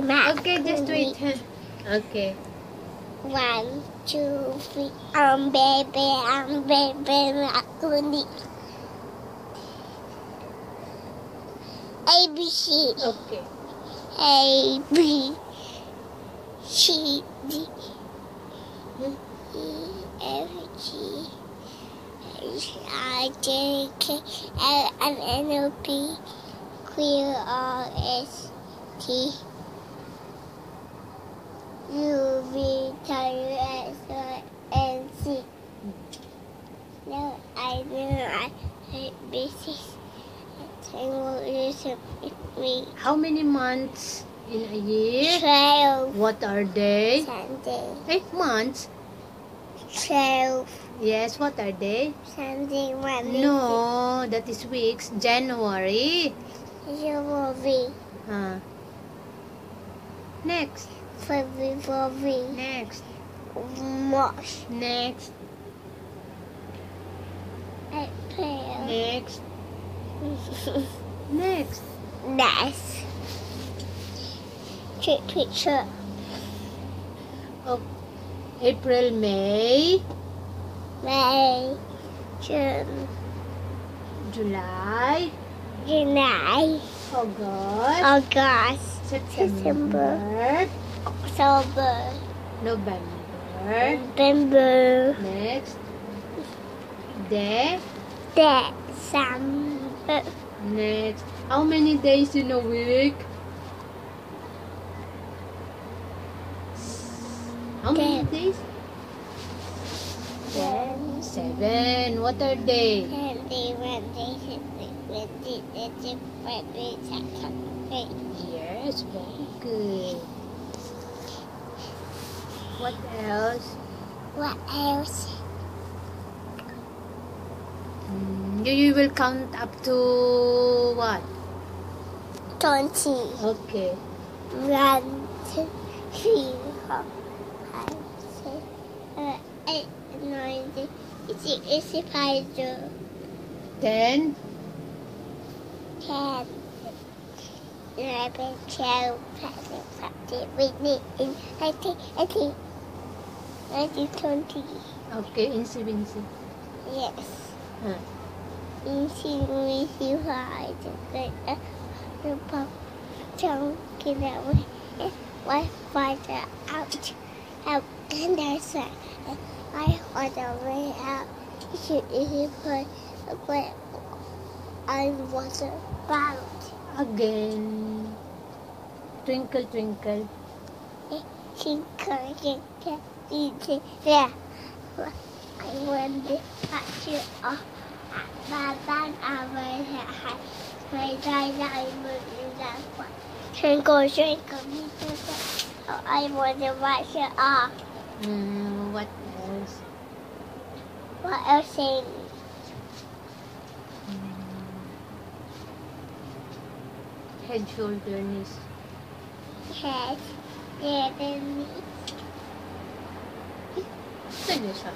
macaroni. Okay, just wait. Okay. One, two, three. Um, baby, um, baby, macaroni. A B C Okay. A B C D E F G H I J K L M N O P Q R S T U V W X Y and. No, I know I hate business. I will use me. How many months in a year? Twelve What are they? Sunday. Eh, months? Twelve Yes, what are they? Sunday Monday. No, that is weeks. January. Will Huh. Next. February Next. March Next. April. Next. Next. Next. Take picture. Oh, April, May, May, June, July, July, August, August, September, October, November. November, Next. De. December, Next. How many days in a week? How many Ten. days? Ten. Seven. What are they? Monday, Tuesday, Wednesday, Thursday, Friday, Saturday. Yes, very good. What else? What else? Mm, You, you will count up to what? Twenty. Okay. One, two, three, four, five, six, seven, eight, nine, ten, eighty, eighty-five, Ten. ten, eleven, twelve, thirteen, fourteen, fifteen, nineteen, eighteen, nineteen, twenty. Okay, binsi. Yes. Huh. Eighteen, eighty-five, six, uh, the pop, don't get away. Why find out? Out and there's a I on the way out. Should he put but I was about Again. Twinkle, twinkle. she couldn't easy there. I to off. But then I was at my dad I was in that one. Twinkle, twinkle, star. I want to watch it off. Mm, what else? What else saying? Head, shoulder, knees. Head, head, and 这女小